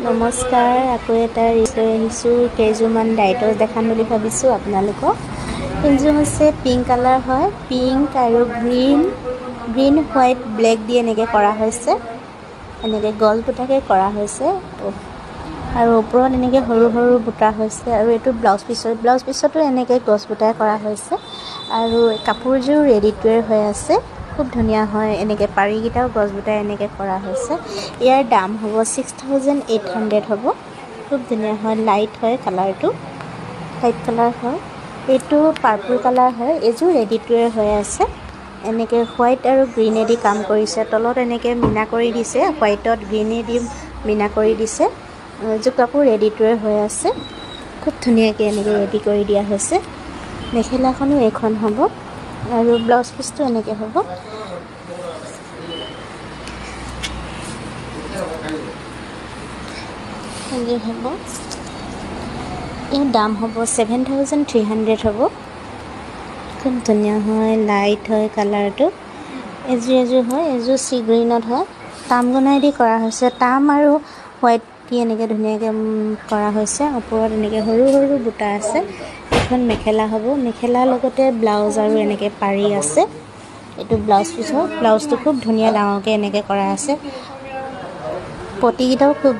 নমস্কাৰ আকৌ এটা ৰিচ লৈ আহিছোঁ কেইযোৰমান ডাইটৰ দেখাম বুলি ভাবিছোঁ আপোনালোকক। এইযোৰ হৈছে পিংক কালাৰ হয় পিংক আৰু গ্ৰীণ গ্ৰীণ হোৱাইট ব্লেক দি এনেকৈ কৰা হৈছে। এনেকৈ গল বুটাকৈ কৰা হৈছে আৰু ওপৰত এনেকৈ সৰু সৰু বুটা হৈছে আৰু এইটো ব্লাউজ পিছত ব্লাউজ পিছতো এনেকৈ গছ বুটাই কৰা হৈছে। আৰু কাপোৰযোৰ ৰেডি টু ৱেৰ হৈ আছে। খুব ধুনীয়া হয় এনেকৈ পাৰিকেইটাও গছ বুটাই এনেকৈ কৰা হৈছে। ইয়াৰ দাম হ'ব ছিক্স থাউজেণ্ড এইট হাণ্ড্ৰেড হ'ব। খুব ধুনীয়া হয় লাইট হয় কালাৰটো লাইট কালাৰ হয়। এইটো পাৰ্পল কালাৰ হয় এইযোৰ ৰেডি টু ৱেৰ হৈ আছে। এনেকৈ হোৱাইট আৰু গ্ৰীণেদি কাম কৰিছে তলত এনেকৈ মীনা কৰি দিছে হোৱাইটত গ্ৰীণেদি মীনা কৰি দিছে। এইযোৰ কাপোৰ ৰেডি টু ৱেৰ হৈ আছে। খুব ধুনীয়াকৈ এনেকৈ ৰেডি কৰি দিয়া হৈছে। মেখেলাখনো এইখন হ'ব। আৰু ব্লাউজ পিচটো এনেকৈ হ'ব। হ'ব। ইয়াৰ দাম হ'ব ছেভেন থাউজেণ্ড থ্ৰী হাণ্ড্ৰেড হ'ব। খুব ধুনীয়া হয় লাইট হয় কালাৰটো এযোৰ এযোৰ হয় এযোৰ চি গ্ৰীণত হয়। তাম গুণাই কৰা হৈছে। তাম আৰু হোৱাইট দি এনেকৈ ধুনীয়াকৈ কৰা হৈছে। ওপৰত এনেকৈ সৰু সৰু বুটা আছে। এইখন মেখেলা হ'ব। মেখেলাৰ লগতে ব্লাউজ আৰু এনেকৈ পাৰি আছে। এইটো ব্লাউজ পিছ ব্লাউজটো খুব ধুনীয়া ডাঙৰকৈ এনেকৈ কৰা আছে। পতিকেইটাও খুব